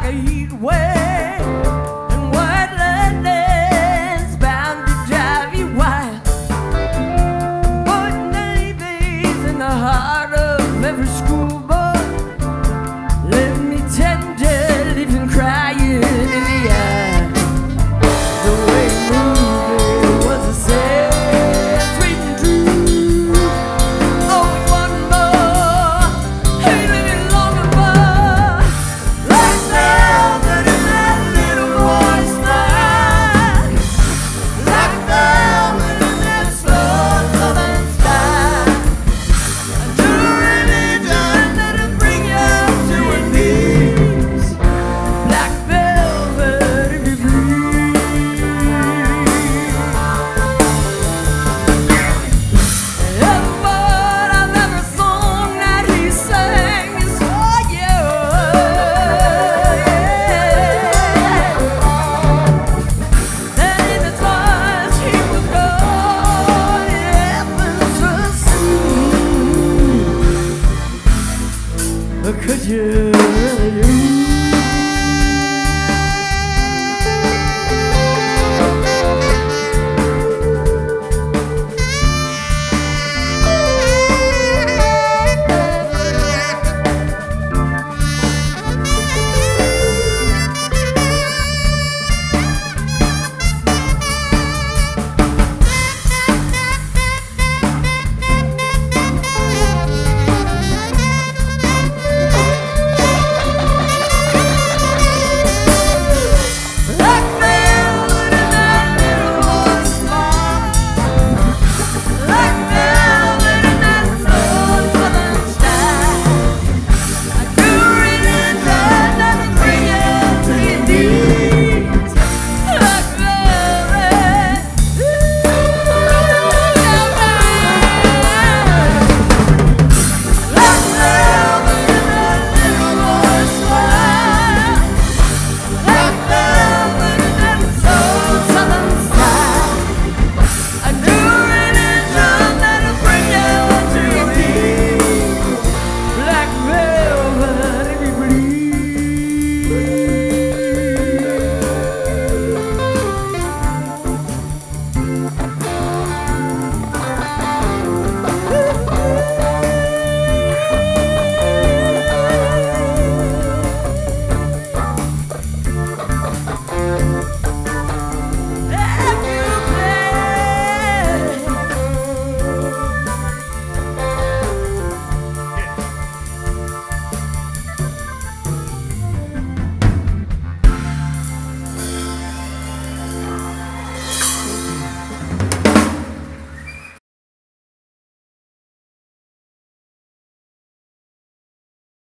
like a heat wave.